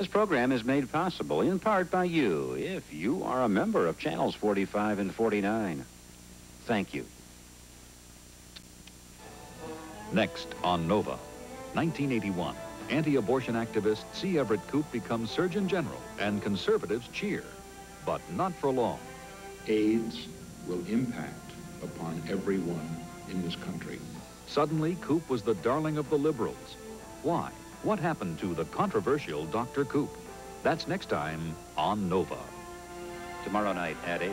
This program is made possible in part by you, if you are a member of channels 45 and 49. Thank you. Next on Nova, 1981, anti-abortion activist C. Everett Koop becomes Surgeon General, and conservatives cheer, but not for long. AIDS will impact upon everyone in this country. Suddenly, Koop was the darling of the liberals. Why? What happened to the controversial Dr. Koop? That's next time on Nova. Tomorrow night at 8.